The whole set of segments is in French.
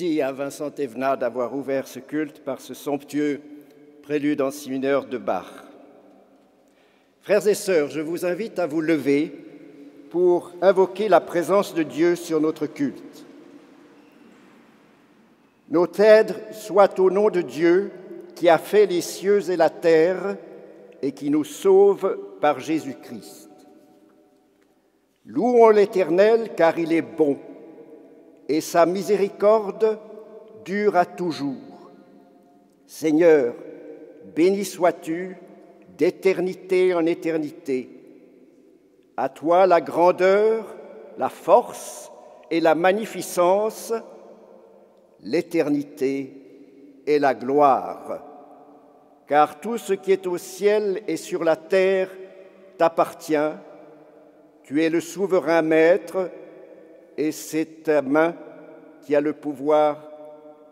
Merci à Vincent Thévenat d'avoir ouvert ce culte par ce somptueux prélude en si mineur de Bach. Frères et sœurs, je vous invite à vous lever pour invoquer la présence de Dieu sur notre culte. Notre aide soit au nom de Dieu qui a fait les cieux et la terre et qui nous sauve par Jésus-Christ. Louons l'Éternel car il est bon et sa miséricorde dure à toujours. Seigneur, béni sois-tu d'éternité en éternité. À toi la grandeur, la force et la magnificence, l'éternité et la gloire. Car tout ce qui est au ciel et sur la terre t'appartient. Tu es le souverain maître et c'est ta main qui a le pouvoir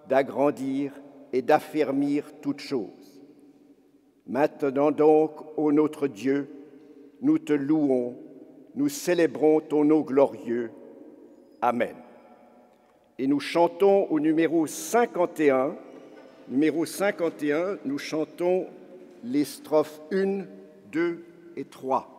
d'agrandir et d'affermir toutes choses. Maintenant donc, ô notre Dieu, nous te louons, nous célébrons ton nom glorieux. Amen. Et nous chantons au numéro 51, numéro 51, nous chantons les strophes 1, 2 et 3.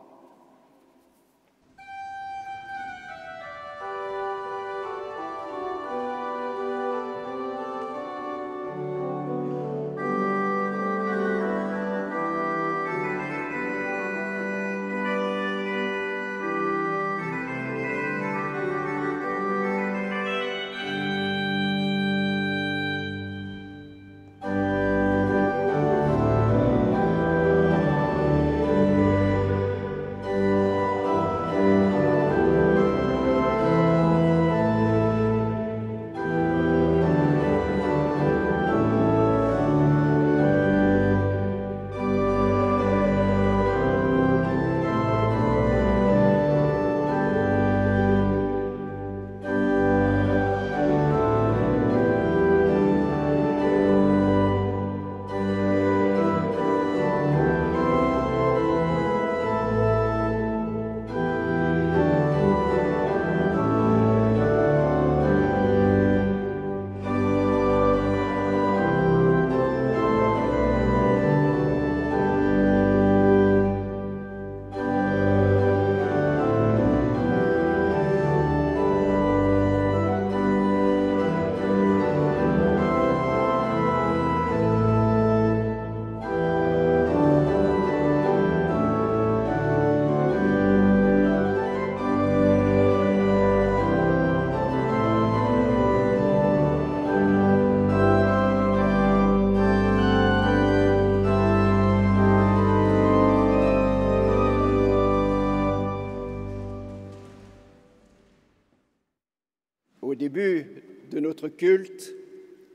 Début de notre culte,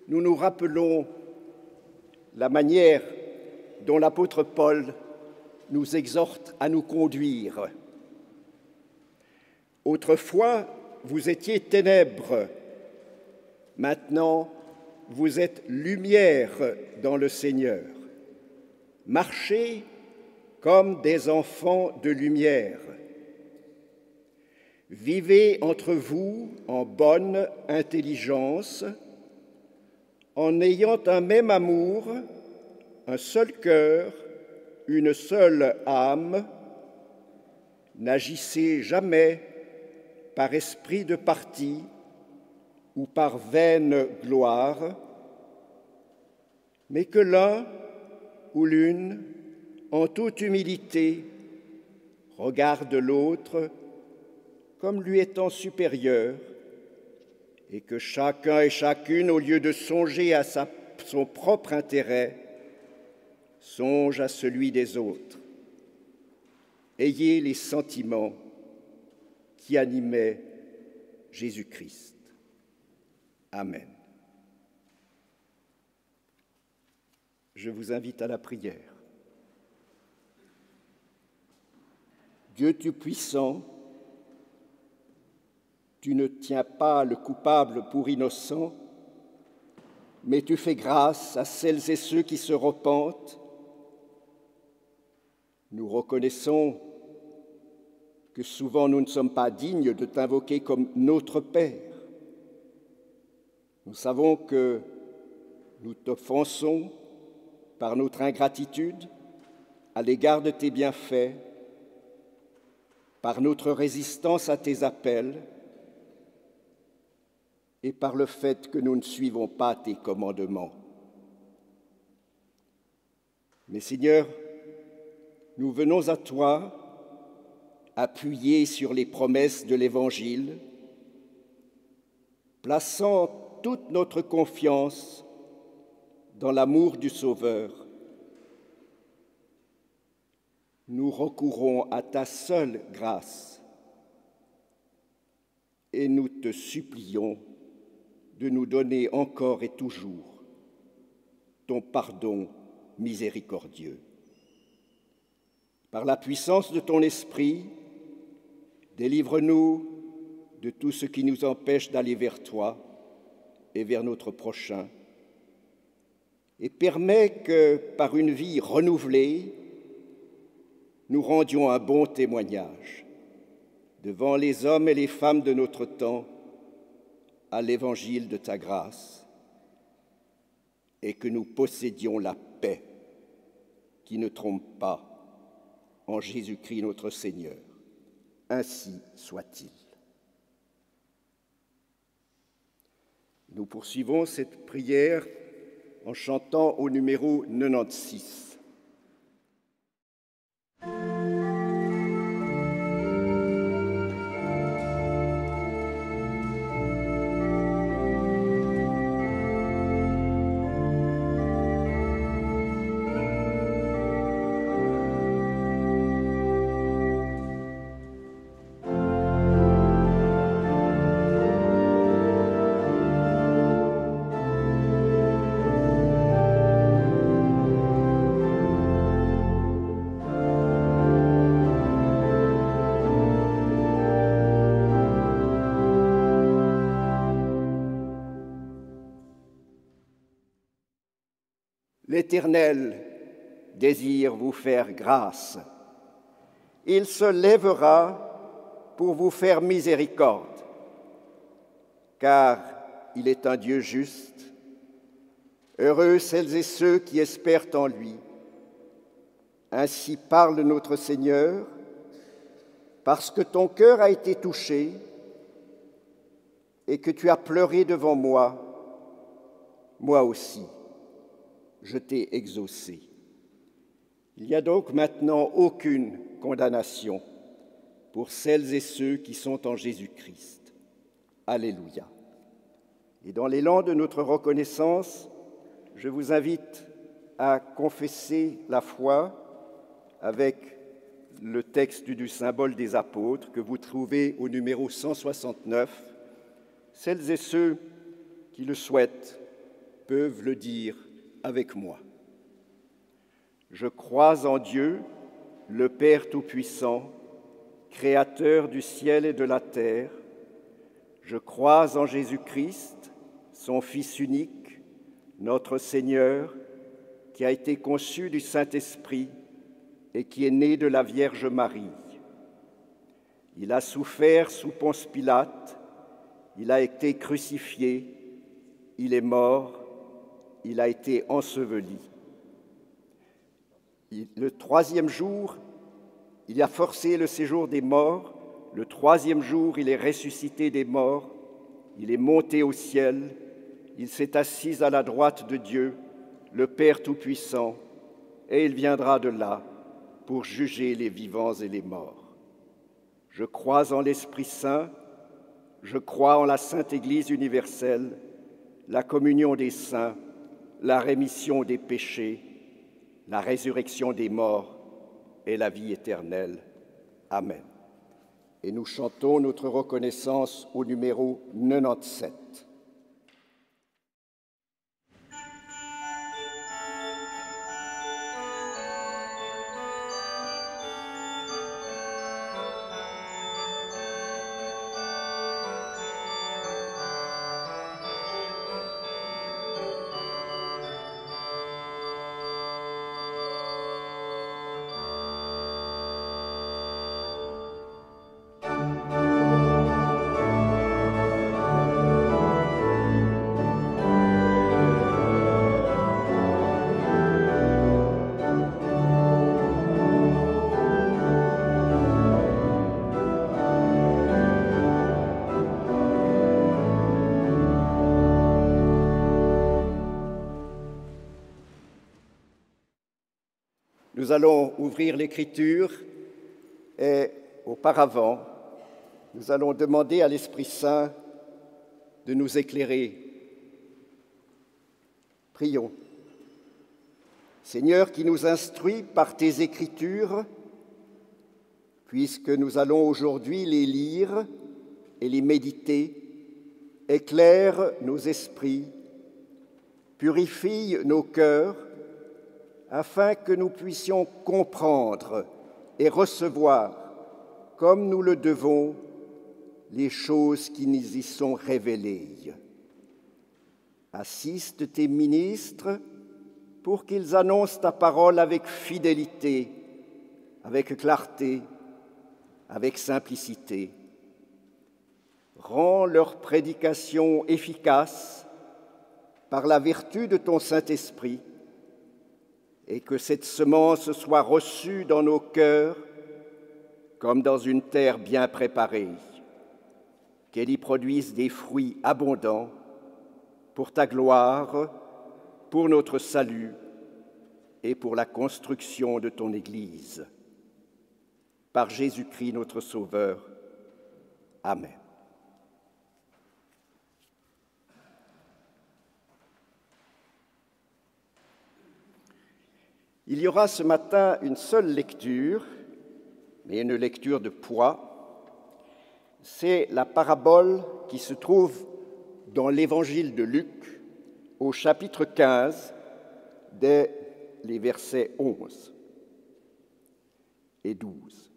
nous nous rappelons la manière dont l'apôtre Paul nous exhorte à nous conduire. Autrefois, vous étiez ténèbres, maintenant, vous êtes lumière dans le Seigneur. Marchez comme des enfants de lumière. Vivez entre vous en bonne intelligence, en ayant un même amour, un seul cœur, une seule âme. N'agissez jamais par esprit de parti ou par vaine gloire, mais que l'un ou l'une, en toute humilité, regarde l'autre comme lui étant supérieur, et que chacun et chacune, au lieu de songer à son propre intérêt, songe à celui des autres. Ayez les sentiments qui animaient Jésus-Christ. Amen. Je vous invite à la prière. Dieu Tout-Puissant, tu ne tiens pas le coupable pour innocent, mais tu fais grâce à celles et ceux qui se repentent. Nous reconnaissons que souvent nous ne sommes pas dignes de t'invoquer comme notre Père. Nous savons que nous t'offensons par notre ingratitude à l'égard de tes bienfaits, par notre résistance à tes appels et par le fait que nous ne suivons pas tes commandements. Mais Seigneur, nous venons à toi appuyés sur les promesses de l'Évangile, plaçant toute notre confiance dans l'amour du Sauveur. Nous recourons à ta seule grâce et nous te supplions de nous donner encore et toujours ton pardon miséricordieux. Par la puissance de ton esprit, délivre-nous de tout ce qui nous empêche d'aller vers toi et vers notre prochain, et permets que par une vie renouvelée, nous rendions un bon témoignage devant les hommes et les femmes de notre temps à l'évangile de ta grâce, et que nous possédions la paix qui ne trompe pas en Jésus-Christ notre Seigneur. Ainsi soit-il. Nous poursuivons cette prière en chantant au numéro 96. L'Éternel désire vous faire grâce. Il se lèvera pour vous faire miséricorde, car il est un Dieu juste. Heureux celles et ceux qui espèrent en lui. Ainsi parle notre Seigneur, parce que ton cœur a été touché et que tu as pleuré devant moi, moi aussi je t'ai exaucé. Il n'y a donc maintenant aucune condamnation pour celles et ceux qui sont en Jésus-Christ. Alléluia. Et dans l'élan de notre reconnaissance, je vous invite à confesser la foi avec le texte du symbole des apôtres que vous trouvez au numéro 169. Celles et ceux qui le souhaitent peuvent le dire avec moi. Je crois en Dieu, le Père Tout-Puissant, Créateur du ciel et de la terre. Je crois en Jésus-Christ, son Fils unique, notre Seigneur, qui a été conçu du Saint-Esprit et qui est né de la Vierge Marie. Il a souffert sous Ponce Pilate, il a été crucifié, il est mort il a été enseveli. Le troisième jour, il a forcé le séjour des morts. Le troisième jour, il est ressuscité des morts. Il est monté au ciel. Il s'est assis à la droite de Dieu, le Père Tout-Puissant, et il viendra de là pour juger les vivants et les morts. Je crois en l'Esprit Saint, je crois en la Sainte Église universelle, la communion des saints, la rémission des péchés, la résurrection des morts et la vie éternelle. Amen. Et nous chantons notre reconnaissance au numéro 97. Nous allons ouvrir l'écriture et auparavant, nous allons demander à l'Esprit Saint de nous éclairer. Prions. Seigneur qui nous instruis par tes écritures, puisque nous allons aujourd'hui les lire et les méditer, éclaire nos esprits, purifie nos cœurs, afin que nous puissions comprendre et recevoir, comme nous le devons, les choses qui nous y sont révélées. Assiste tes ministres pour qu'ils annoncent ta parole avec fidélité, avec clarté, avec simplicité. Rends leur prédication efficace par la vertu de ton Saint-Esprit et que cette semence soit reçue dans nos cœurs comme dans une terre bien préparée, qu'elle y produise des fruits abondants pour ta gloire, pour notre salut et pour la construction de ton Église. Par Jésus-Christ notre Sauveur. Amen. Il y aura ce matin une seule lecture, mais une lecture de poids. C'est la parabole qui se trouve dans l'évangile de Luc au chapitre 15 dès les versets 11 et 12.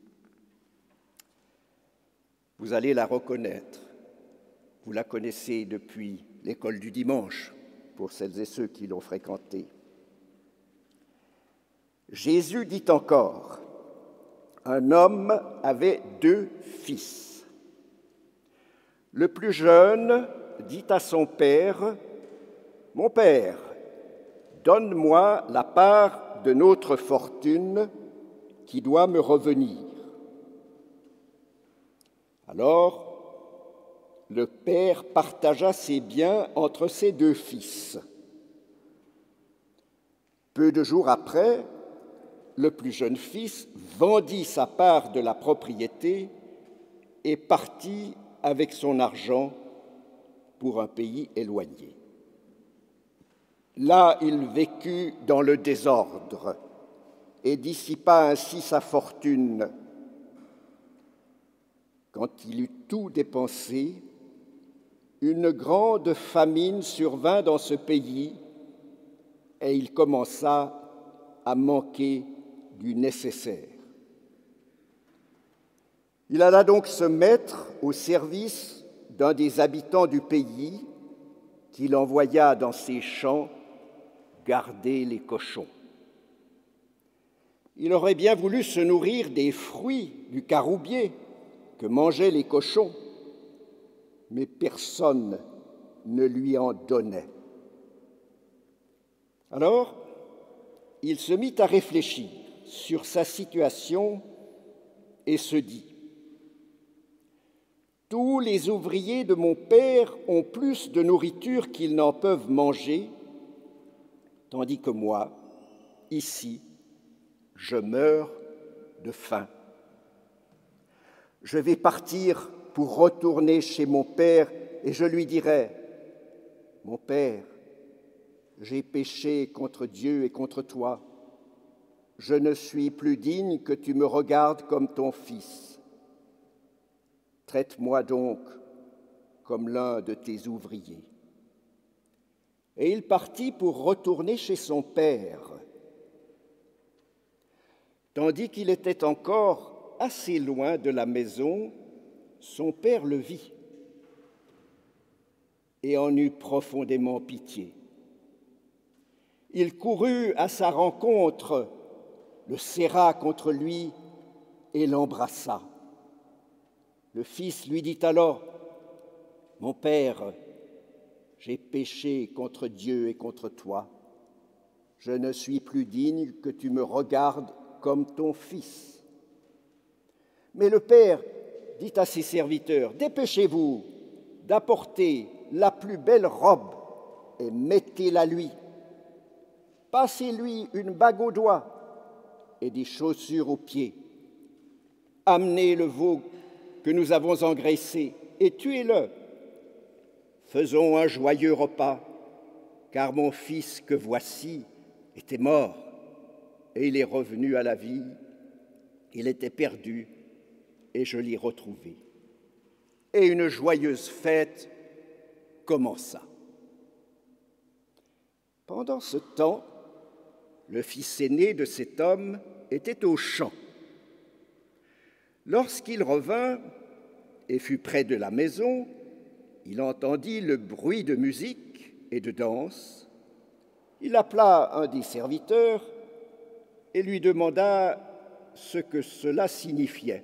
Vous allez la reconnaître. Vous la connaissez depuis l'école du dimanche, pour celles et ceux qui l'ont fréquentée. Jésus dit encore, un homme avait deux fils. Le plus jeune dit à son père, Mon père, donne-moi la part de notre fortune qui doit me revenir. Alors, le père partagea ses biens entre ses deux fils. Peu de jours après, le plus jeune fils vendit sa part de la propriété et partit avec son argent pour un pays éloigné. Là, il vécut dans le désordre et dissipa ainsi sa fortune. Quand il eut tout dépensé, une grande famine survint dans ce pays et il commença à manquer du nécessaire. Il alla donc se mettre au service d'un des habitants du pays qu'il envoya dans ses champs garder les cochons. Il aurait bien voulu se nourrir des fruits du caroubier que mangeaient les cochons, mais personne ne lui en donnait. Alors, il se mit à réfléchir sur sa situation et se dit, Tous les ouvriers de mon Père ont plus de nourriture qu'ils n'en peuvent manger, tandis que moi, ici, je meurs de faim. Je vais partir pour retourner chez mon Père et je lui dirai, Mon Père, j'ai péché contre Dieu et contre toi je ne suis plus digne que tu me regardes comme ton fils. Traite-moi donc comme l'un de tes ouvriers. Et il partit pour retourner chez son père. Tandis qu'il était encore assez loin de la maison, son père le vit et en eut profondément pitié. Il courut à sa rencontre le serra contre lui et l'embrassa. Le fils lui dit alors, Mon père, j'ai péché contre Dieu et contre toi. Je ne suis plus digne que tu me regardes comme ton fils. Mais le père dit à ses serviteurs, Dépêchez-vous d'apporter la plus belle robe et mettez-la lui. Passez-lui une bague au doigt et des chaussures aux pieds. Amenez le veau que nous avons engraissé et tuez-le. Faisons un joyeux repas, car mon fils que voici était mort et il est revenu à la vie. Il était perdu et je l'ai retrouvé. Et une joyeuse fête commença. Pendant ce temps, le fils aîné de cet homme était au champ. Lorsqu'il revint et fut près de la maison, il entendit le bruit de musique et de danse. Il appela un des serviteurs et lui demanda ce que cela signifiait.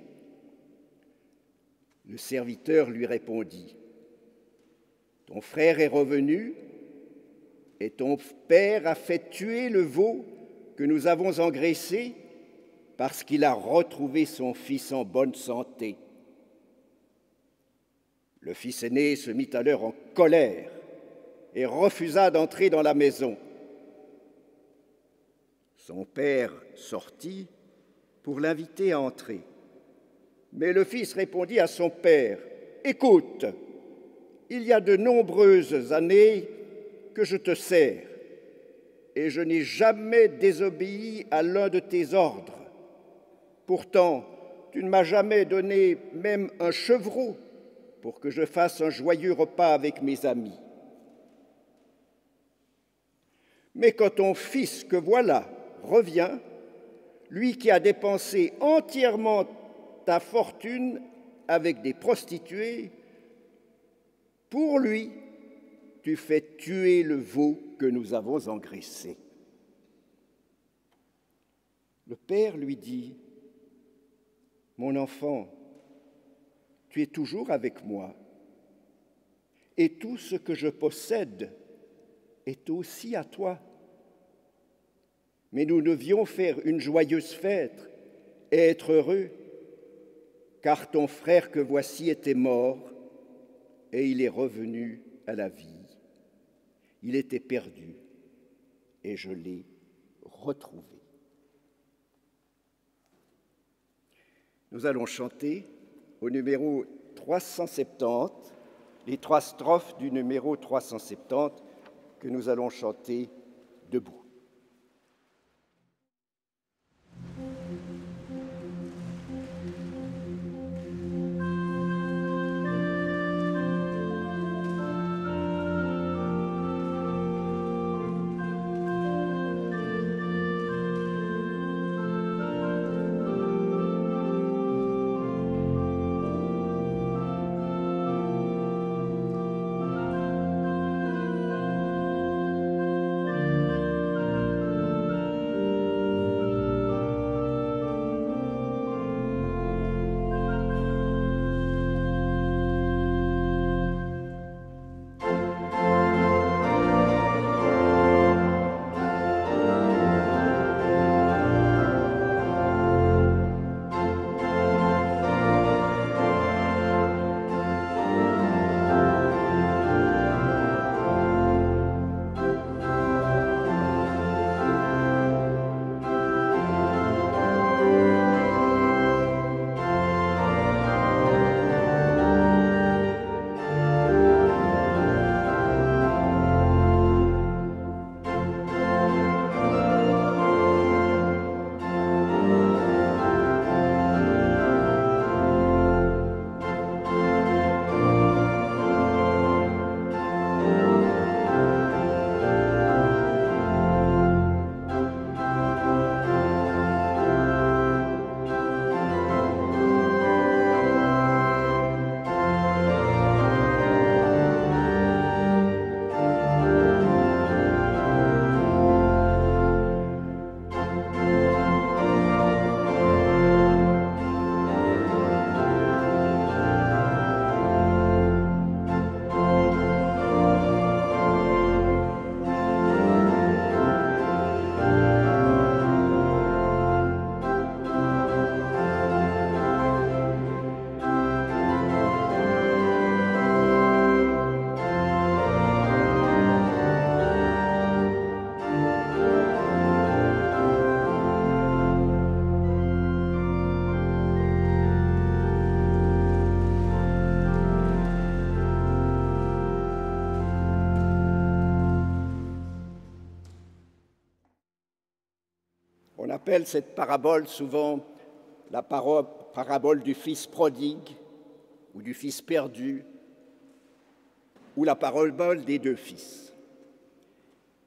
Le serviteur lui répondit, Ton frère est revenu et ton père a fait tuer le veau que nous avons engraissé parce qu'il a retrouvé son fils en bonne santé. Le fils aîné se mit alors en colère et refusa d'entrer dans la maison. Son père sortit pour l'inviter à entrer. Mais le fils répondit à son père, Écoute, il y a de nombreuses années que je te sers, et je n'ai jamais désobéi à l'un de tes ordres. Pourtant, tu ne m'as jamais donné même un chevreau pour que je fasse un joyeux repas avec mes amis. Mais quand ton fils que voilà revient, lui qui a dépensé entièrement ta fortune avec des prostituées, pour lui, tu fais tuer le veau que nous avons engraissé. Le père lui dit, Mon enfant, tu es toujours avec moi, et tout ce que je possède est aussi à toi. Mais nous devions faire une joyeuse fête et être heureux, car ton frère que voici était mort et il est revenu à la vie. Il était perdu et je l'ai retrouvé. Nous allons chanter au numéro 370, les trois strophes du numéro 370 que nous allons chanter debout. Appelle cette parabole souvent la parabole du fils prodigue ou du fils perdu ou la parabole des deux fils.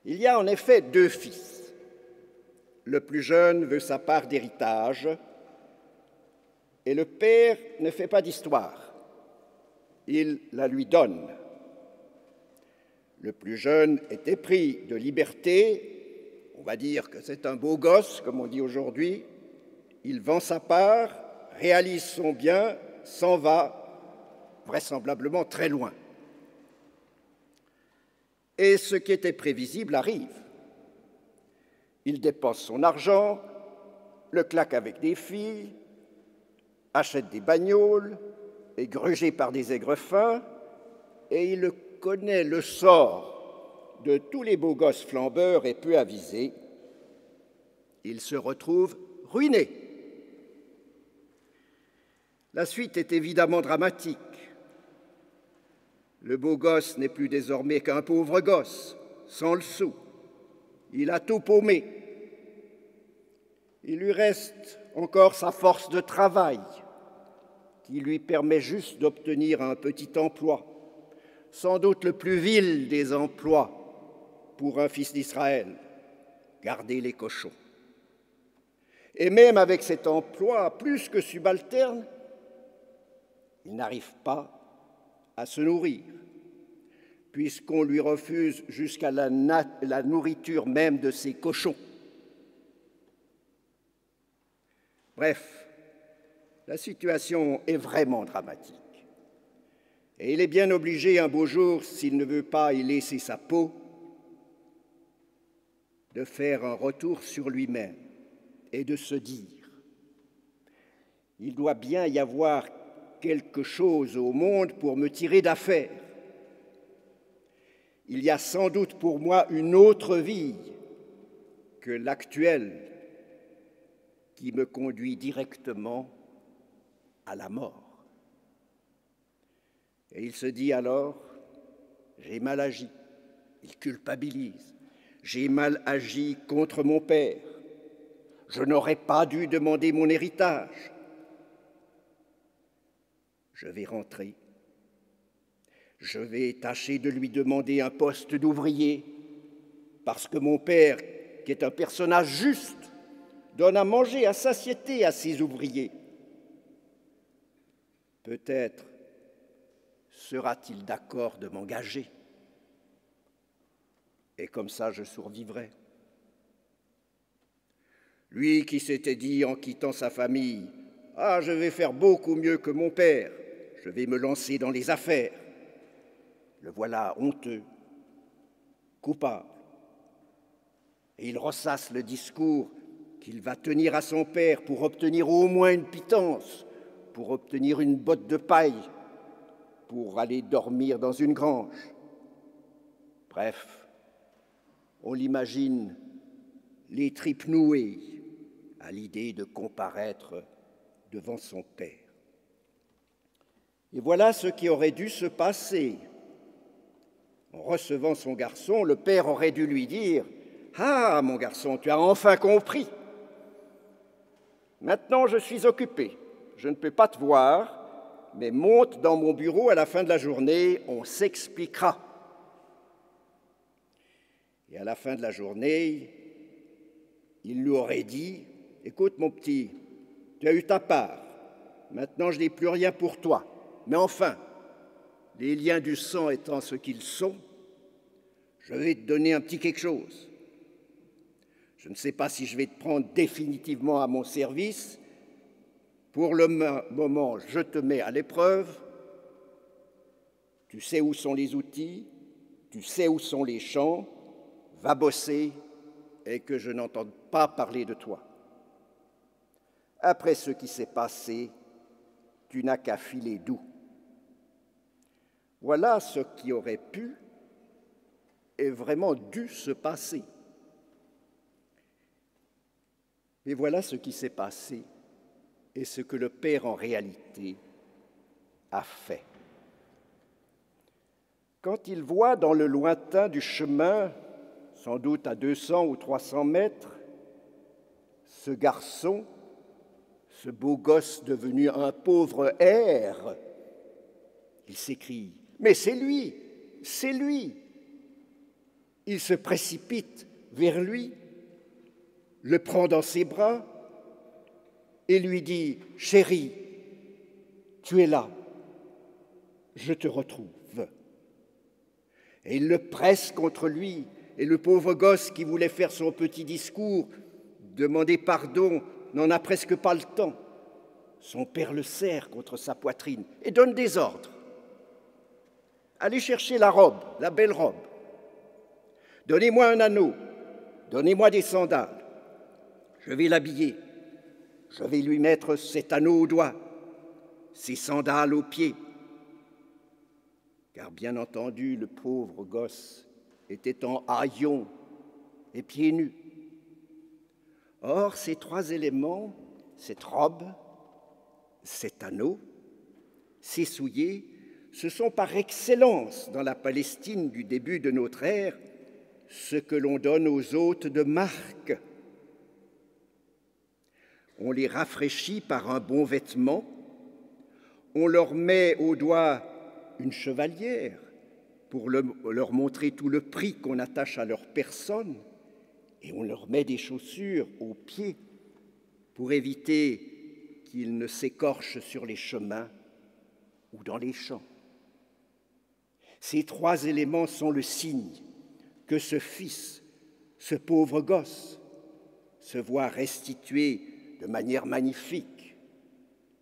Il y a en effet deux fils. Le plus jeune veut sa part d'héritage et le père ne fait pas d'histoire. Il la lui donne. Le plus jeune est épris de liberté, on va dire que c'est un beau gosse, comme on dit aujourd'hui. Il vend sa part, réalise son bien, s'en va, vraisemblablement très loin. Et ce qui était prévisible arrive. Il dépense son argent, le claque avec des filles, achète des bagnoles, est grugé par des aigrefins, et il connaît le sort de tous les beaux gosses flambeurs et peu avisés. Il se retrouve ruiné. La suite est évidemment dramatique. Le beau gosse n'est plus désormais qu'un pauvre gosse, sans le sou. Il a tout paumé. Il lui reste encore sa force de travail, qui lui permet juste d'obtenir un petit emploi, sans doute le plus vil des emplois pour un fils d'Israël, garder les cochons. Et même avec cet emploi plus que subalterne, il n'arrive pas à se nourrir, puisqu'on lui refuse jusqu'à la, nourriture même de ses cochons. Bref, la situation est vraiment dramatique. Et il est bien obligé un beau jour, s'il ne veut pas y laisser sa peau, de faire un retour sur lui-même et de se dire, il doit bien y avoir quelque chose au monde pour me tirer d'affaire. Il y a sans doute pour moi une autre vie que l'actuelle qui me conduit directement à la mort. Et il se dit alors, j'ai mal agi, il culpabilise, j'ai mal agi contre mon père, je n'aurais pas dû demander mon héritage, je vais rentrer, je vais tâcher de lui demander un poste d'ouvrier, parce que mon père, qui est un personnage juste, donne à manger à satiété à ses ouvriers. Peut-être sera-t-il d'accord de m'engager Et comme ça, je survivrai. Lui qui s'était dit en quittant sa famille, Ah, je vais faire beaucoup mieux que mon père, je vais me lancer dans les affaires. Le voilà honteux, coupable. Et il ressasse le discours qu'il va tenir à son père pour obtenir au moins une pitance pour obtenir une botte de paille, pour aller dormir dans une grange. Bref, on l'imagine les tripes nouées à l'idée de comparaître devant son père. Et voilà ce qui aurait dû se passer. En recevant son garçon, le père aurait dû lui dire Ah, mon garçon, tu as enfin compris. Maintenant, je suis occupé je ne peux pas te voir, mais monte dans mon bureau à la fin de la journée, on s'expliquera. Et à la fin de la journée, il lui aurait dit, écoute mon petit, tu as eu ta part, maintenant je n'ai plus rien pour toi, mais enfin, les liens du sang étant ce qu'ils sont, je vais te donner un petit quelque chose. Je ne sais pas si je vais te prendre définitivement à mon service, pour le moment, je te mets à l'épreuve. Tu sais où sont les outils, tu sais où sont les champs, va bosser et que je n'entende pas parler de toi. Après ce qui s'est passé, tu n'as qu'à filer doux. Voilà ce qui aurait pu et vraiment dû se passer. Et voilà ce qui s'est passé et ce que le Père en réalité a fait. Quand il voit dans le lointain du chemin, sans doute à 200 ou 300 mètres, ce garçon, ce beau gosse devenu un pauvre air, il s'écrie, mais c'est lui, c'est lui. Il se précipite vers lui, le prend dans ses bras et lui dit, chérie, tu es là, je te retrouve. Et il le presse contre lui, et le pauvre gosse qui voulait faire son petit discours, demander pardon, n'en a presque pas le temps. Son père le serre contre sa poitrine et donne des ordres. Allez chercher la robe, la belle robe. Donnez-moi un anneau, donnez-moi des sandales. Je vais l'habiller. Je vais lui mettre cet anneau au doigt, ces sandales aux pieds. Car bien entendu, le pauvre gosse était en haillons et pieds nus. Or, ces trois éléments, cette robe, cet anneau, ces souliers, ce sont par excellence dans la Palestine du début de notre ère ce que l'on donne aux hôtes de marque. On les rafraîchit par un bon vêtement, on leur met au doigt une chevalière pour leur montrer tout le prix qu'on attache à leur personne, et on leur met des chaussures aux pieds pour éviter qu'ils ne s'écorchent sur les chemins ou dans les champs. Ces trois éléments sont le signe que ce fils, ce pauvre gosse, se voit restituer de manière magnifique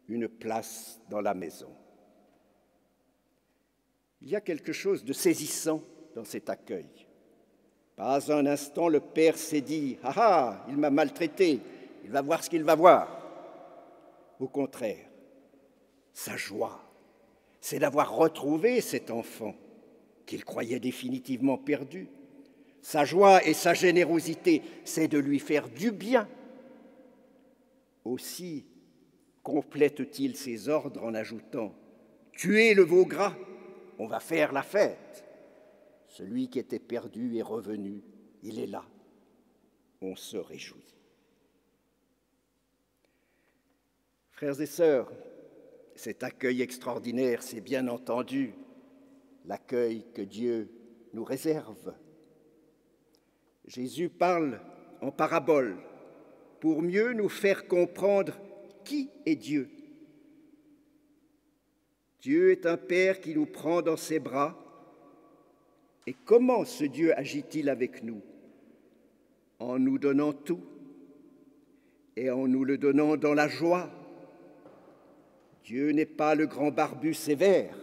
une place dans la maison. Il y a quelque chose de saisissant dans cet accueil. Pas un instant le père s'est dit Ah ah, il m'a maltraité, il va voir ce qu'il va voir. Au contraire, sa joie, c'est d'avoir retrouvé cet enfant qu'il croyait définitivement perdu. Sa joie et sa générosité, c'est de lui faire du bien. Aussi complète-t-il ses ordres en ajoutant Tuez le veau gras, on va faire la fête. Celui qui était perdu est revenu, il est là. On se réjouit. Frères et sœurs, cet accueil extraordinaire, c'est bien entendu l'accueil que Dieu nous réserve. Jésus parle en parabole pour mieux nous faire comprendre qui est Dieu. Dieu est un Père qui nous prend dans ses bras. Et comment ce Dieu agit-il avec nous? En nous donnant tout et en nous le donnant dans la joie. Dieu n'est pas le grand barbu sévère,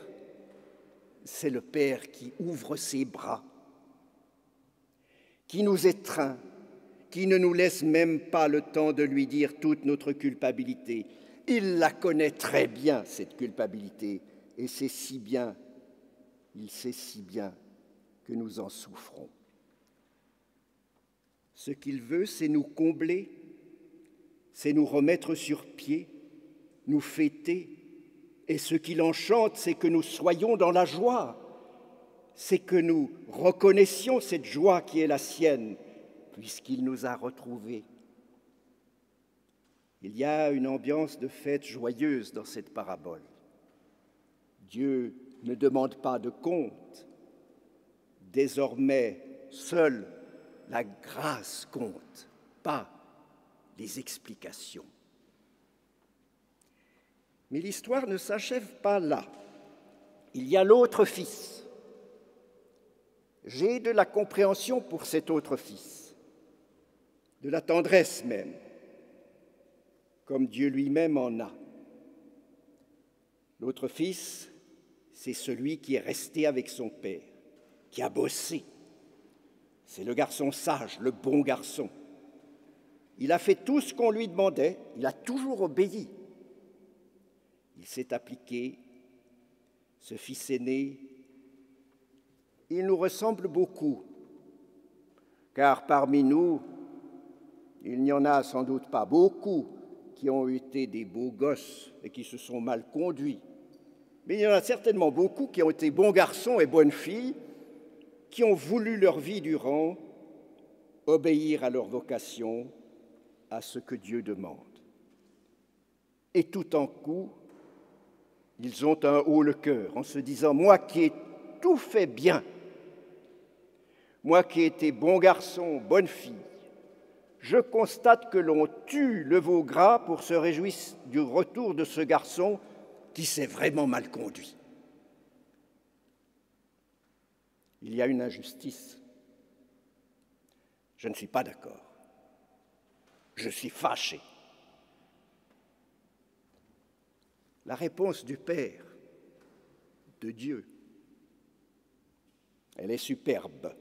c'est le Père qui ouvre ses bras, qui nous étreint, qui ne nous laisse même pas le temps de lui dire toute notre culpabilité. Il la connaît très bien, cette culpabilité, et c'est si bien, il sait si bien que nous en souffrons. Ce qu'il veut, c'est nous combler, c'est nous remettre sur pied, nous fêter, et ce qui l'enchante, c'est que nous soyons dans la joie, c'est que nous reconnaissions cette joie qui est la sienne, puisqu'il nous a retrouvés. Il y a une ambiance de fête joyeuse dans cette parabole. Dieu ne demande pas de compte. Désormais, seule la grâce compte, pas les explications. Mais l'histoire ne s'achève pas là. Il y a l'autre fils. J'ai de la compréhension pour cet autre fils, de la tendresse même, comme Dieu lui-même en a. L'autre fils, c'est celui qui est resté avec son père, qui a bossé. C'est le garçon sage, le bon garçon. Il a fait tout ce qu'on lui demandait, il a toujours obéi. Il s'est appliqué, ce fils aîné, il nous ressemble beaucoup, car parmi nous, il n'y en a sans doute pas beaucoup qui ont été des beaux gosses et qui se sont mal conduits. Mais il y en a certainement beaucoup qui ont été bons garçons et bonnes filles, qui ont voulu leur vie durant obéir à leur vocation, à ce que Dieu demande. Et tout en coup, ils ont un haut le cœur en se disant, moi qui ai tout fait bien, moi qui ai été bon garçon, bonne fille, je constate que l'on tue le veau gras pour se réjouir du retour de ce garçon qui s'est vraiment mal conduit. Il y a une injustice. Je ne suis pas d'accord. Je suis fâché. La réponse du Père, de Dieu, elle est superbe.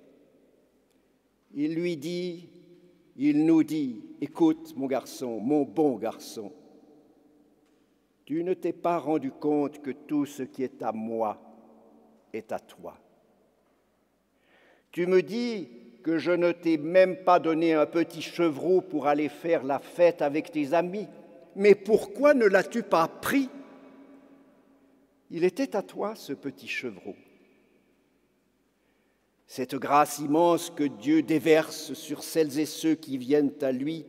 Il lui dit, il nous dit, écoute mon garçon, mon bon garçon, tu ne t'es pas rendu compte que tout ce qui est à moi est à toi. Tu me dis que je ne t'ai même pas donné un petit chevreau pour aller faire la fête avec tes amis, mais pourquoi ne l'as-tu pas pris? Il était à toi ce petit chevreau. Cette grâce immense que Dieu déverse sur celles et ceux qui viennent à lui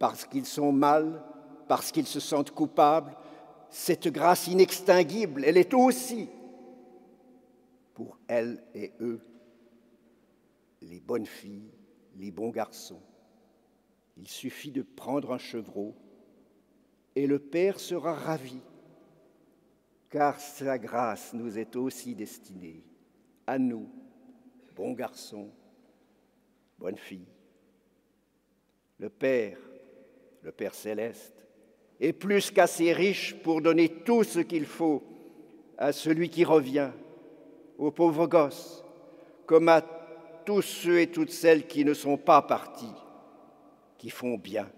parce qu'ils sont mal, parce qu'ils se sentent coupables, cette grâce inextinguible, elle est aussi pour elles et eux les bonnes filles, les bons garçons. Il suffit de prendre un chevreau et le Père sera ravi, car sa grâce nous est aussi destinée, à nous, bons garçons, bonnes filles. Le Père, le Père céleste, est plus qu'assez riche pour donner tout ce qu'il faut à celui qui revient, aux pauvres gosses, comme à tous ceux et toutes celles qui ne sont pas partis, qui font bien.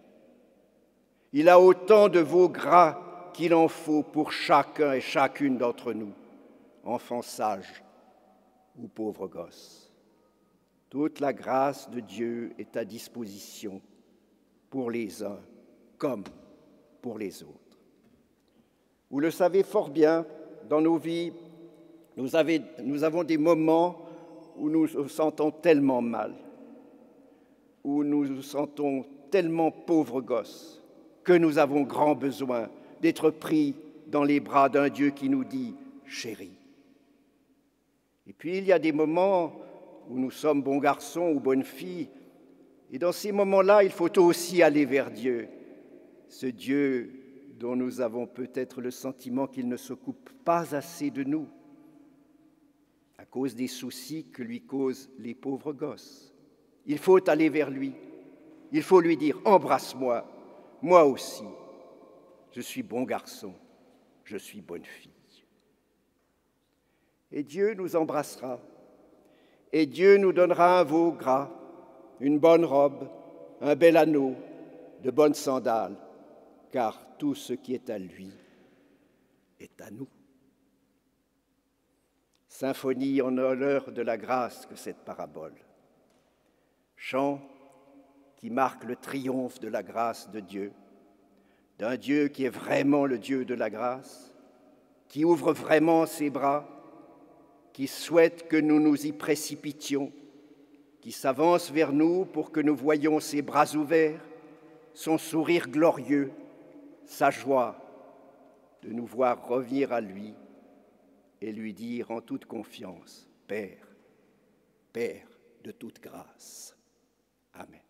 Il a autant de veaux gras qu'il en faut pour chacun et chacune d'entre nous, enfants sages ou pauvres gosses. Toute la grâce de Dieu est à disposition pour les uns comme les autres. Vous le savez fort bien, dans nos vies, nous, nous avons des moments où nous nous sentons tellement mal, où nous nous sentons tellement pauvres gosses, que nous avons grand besoin d'être pris dans les bras d'un Dieu qui nous dit chéri. Et puis il y a des moments où nous sommes bons garçons ou bonnes filles, et dans ces moments-là, il faut aussi aller vers Dieu, ce Dieu dont nous avons peut-être le sentiment qu'il ne s'occupe pas assez de nous, à cause des soucis que lui causent les pauvres gosses. Il faut aller vers lui. Il faut lui dire, embrasse-moi, moi aussi. Je suis bon garçon, je suis bonne fille. Et Dieu nous embrassera. Et Dieu nous donnera un veau gras, une bonne robe, un bel anneau, de bonnes sandales, car tout ce qui est à lui est à nous symphonie en honneur de la grâce que cette parabole. Chant qui marque le triomphe de la grâce de Dieu, d'un Dieu qui est vraiment le Dieu de la grâce, qui ouvre vraiment ses bras, qui souhaite que nous nous y précipitions, qui s'avance vers nous pour que nous voyions ses bras ouverts, son sourire glorieux, sa joie de nous voir revenir à lui et lui dire en toute confiance, Père, Père de toute grâce. Amen.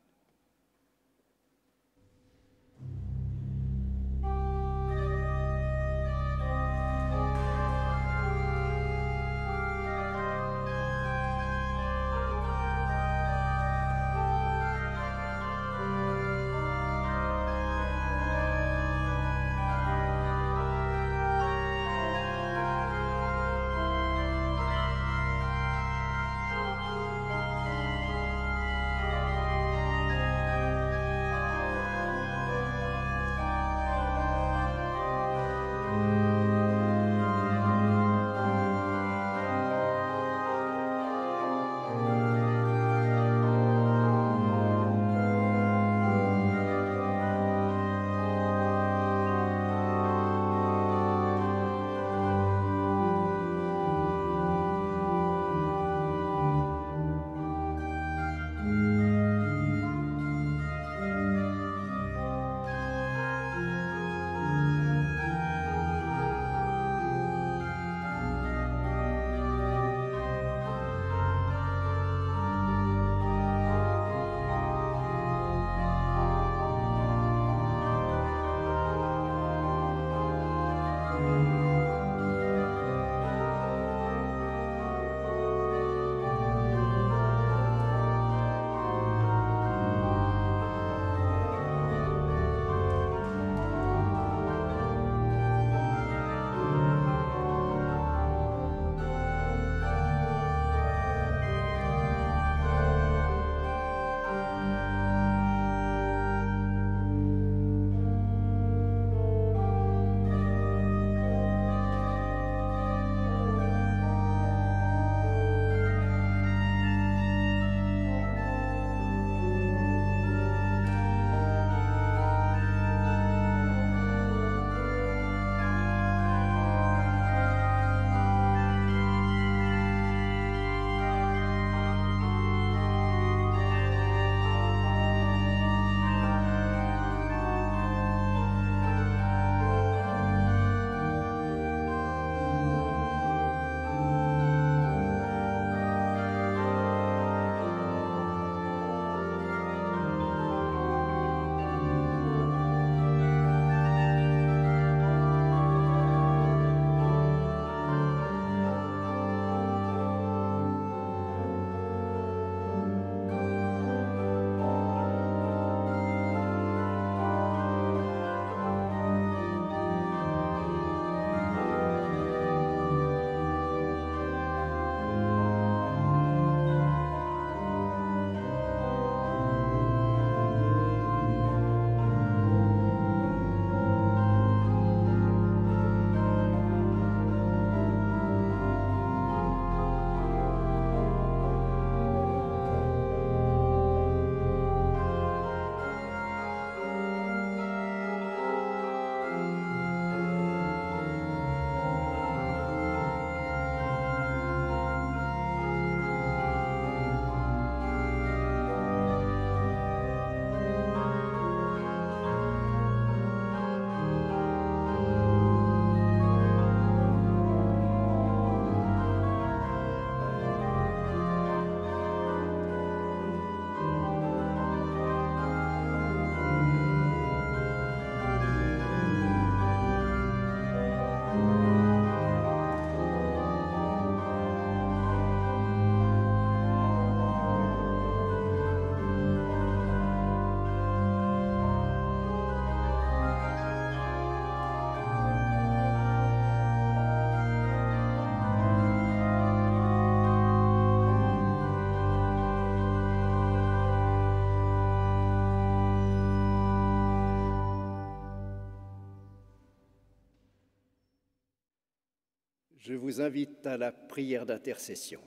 Vous invite à la prière d'intercession.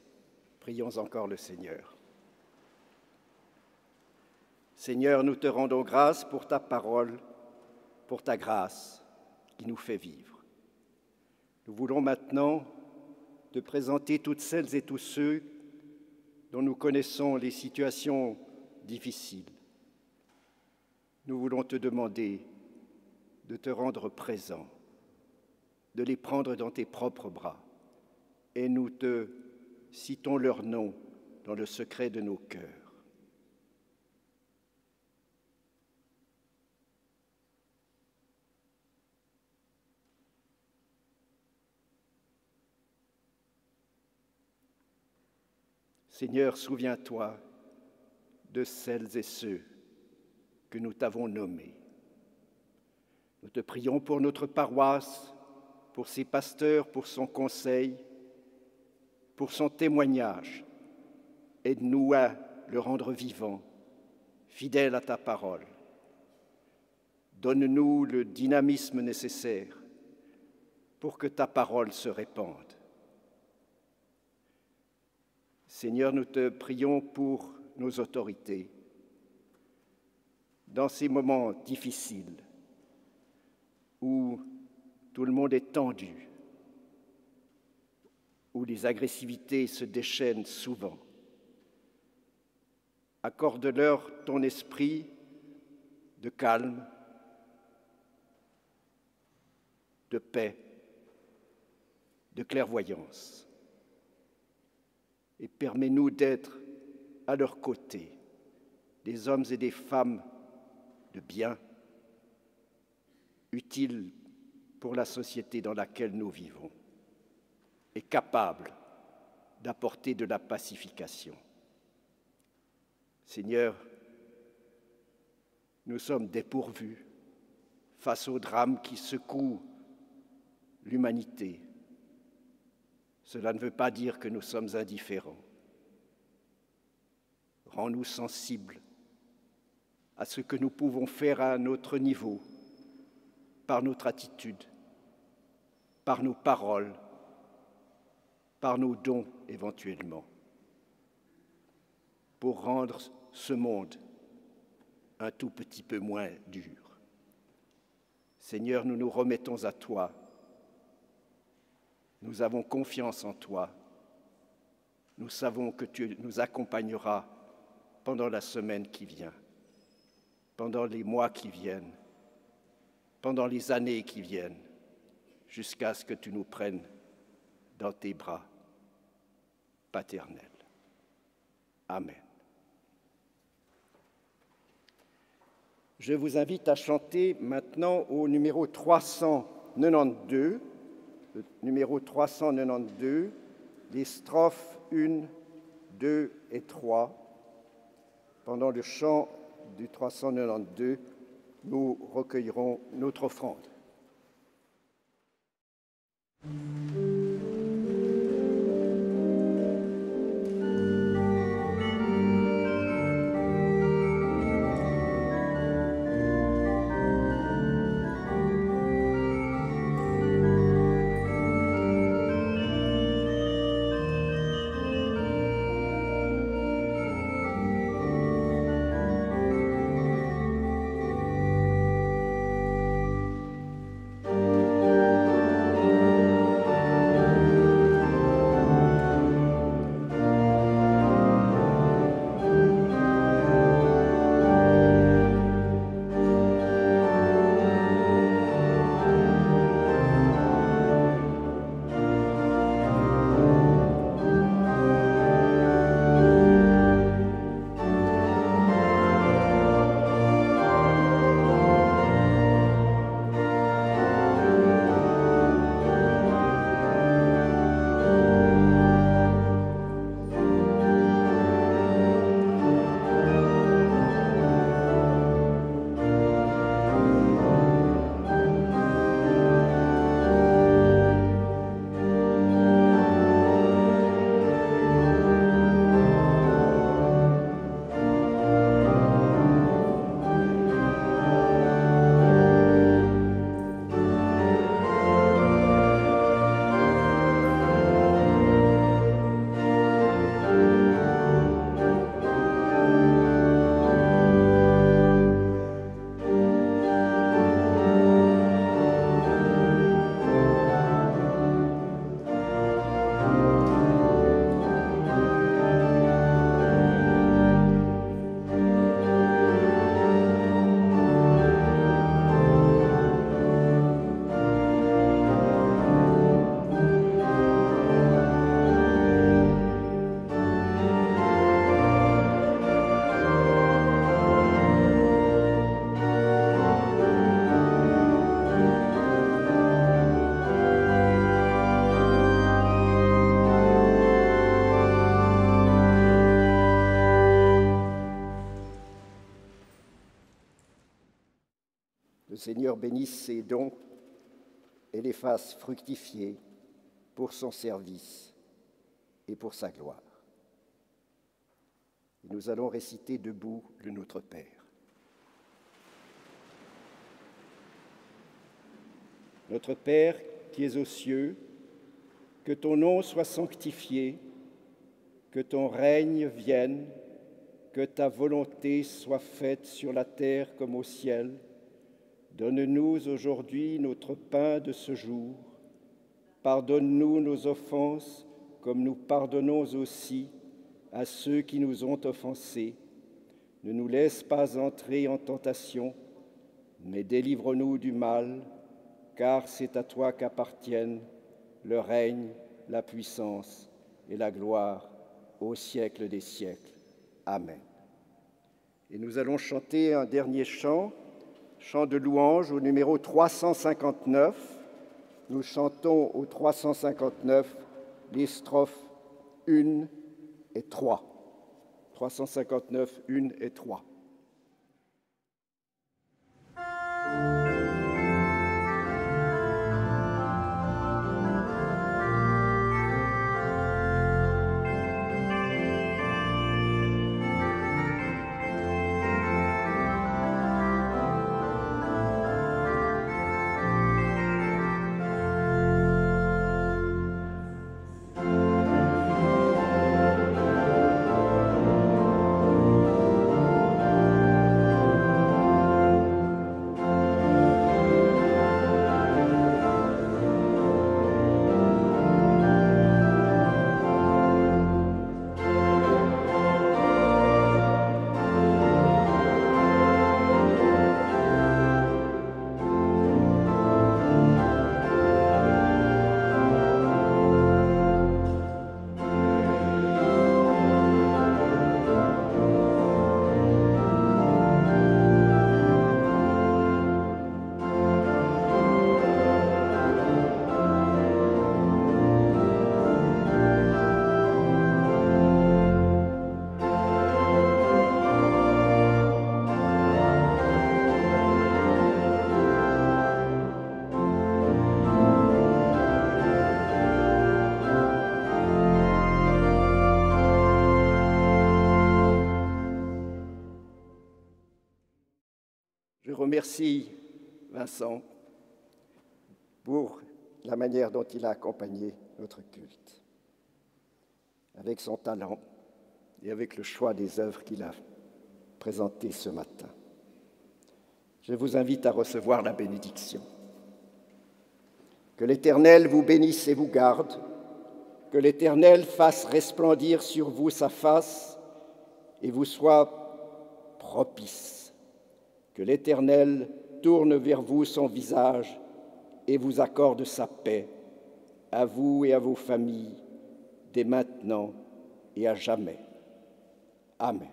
Prions encore le Seigneur. Seigneur, nous te rendons grâce pour ta parole, pour ta grâce qui nous fait vivre. Nous voulons maintenant te présenter toutes celles et tous ceux dont nous connaissons les situations difficiles. Nous voulons te demander de te rendre présent, de les prendre dans tes propres bras, et nous te citons leur nom dans le secret de nos cœurs. Seigneur, souviens-toi de celles et ceux que nous t'avons nommés. Nous te prions pour notre paroisse, pour ses pasteurs, pour son conseil, pour son témoignage. Aide-nous à le rendre vivant, fidèle à ta parole. Donne-nous le dynamisme nécessaire pour que ta parole se répande. Seigneur, nous te prions pour nos autorités. Dans ces moments difficiles où tout le monde est tendu, où les agressivités se déchaînent souvent, accorde-leur ton esprit de calme, de paix, de clairvoyance. Et permets-nous d'être à leur côté des hommes et des femmes de bien, utiles pour la société dans laquelle nous vivons et capables d'apporter de la pacification. Seigneur, nous sommes dépourvus face au drame qui secoue l'humanité, cela ne veut pas dire que nous sommes indifférents. Rends-nous sensibles à ce que nous pouvons faire à notre niveau, par notre attitude, par nos paroles, par nos dons éventuellement, pour rendre ce monde un tout petit peu moins dur. Seigneur, nous nous remettons à toi nous avons confiance en toi. Nous savons que tu nous accompagneras pendant la semaine qui vient, pendant les mois qui viennent, pendant les années qui viennent, jusqu'à ce que tu nous prennes dans tes bras paternels. Amen. Je vous invite à chanter maintenant au numéro 392 le numéro 392, les strophes 1, 2 et 3. Pendant le chant du 392, nous recueillerons notre offrande. Mm-hmm. Seigneur bénisse ces dons et les fasse fructifier pour son service et pour sa gloire. Nous allons réciter debout le Notre Père. Notre Père qui es aux cieux, que ton nom soit sanctifié, que ton règne vienne, que ta volonté soit faite sur la terre comme au ciel. Donne-nous aujourd'hui notre pain de ce jour. Pardonne-nous nos offenses comme nous pardonnons aussi à ceux qui nous ont offensés. Ne nous laisse pas entrer en tentation, mais délivre-nous du mal, car c'est à toi qu'appartiennent le règne, la puissance et la gloire au siècle des siècles. Amen. Et nous allons chanter un dernier chant, chant de louange au numéro 359. Nous chantons au 359 les strophes 1 et 3. 359, 1 et 3. Remercie Vincent pour la manière dont il a accompagné notre culte, avec son talent et avec le choix des œuvres qu'il a présentées ce matin. Je vous invite à recevoir la bénédiction. Que l'Éternel vous bénisse et vous garde, que l'Éternel fasse resplendir sur vous sa face et vous soit propice que l'Éternel tourne vers vous son visage et vous accorde sa paix, à vous et à vos familles, dès maintenant et à jamais. Amen.